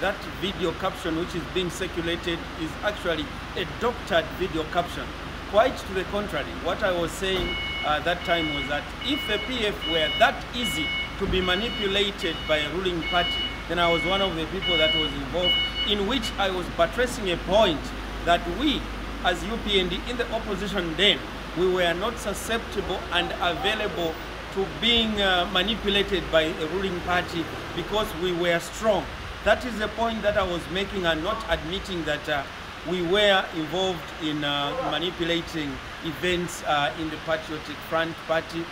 that video caption which is being circulated is actually a doctored video caption. Quite to the contrary, what I was saying uh, that time was that if the PF were that easy to be manipulated by a ruling party, then I was one of the people that was involved in which I was buttressing a point that we as UPND in the opposition then, we were not susceptible and available to being uh, manipulated by a ruling party because we were strong. That is the point that I was making and not admitting that uh, we were involved in uh, manipulating events uh, in the Patriotic Front Party